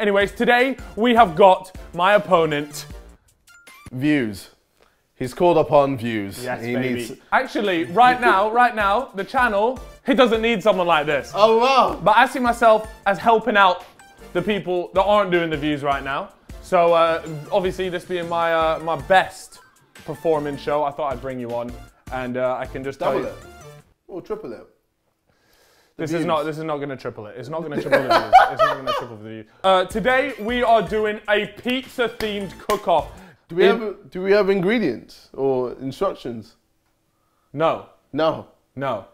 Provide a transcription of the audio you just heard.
Anyways, today we have got my opponent. Views. He's called upon views. Yes, he baby. needs. Actually, right now, right now, the channel, he doesn't need someone like this. Oh wow! But I see myself as helping out the people that aren't doing the views right now. So uh, obviously, this being my uh, my best performing show, I thought I'd bring you on, and uh, I can just tell Double you, it. Or triple it. This is not this is not going to triple it. It's not going to triple the views. It's not going to triple the views. Uh, today we are doing a pizza themed cook-off. Do we In- have do we have ingredients or instructions? No, No. no.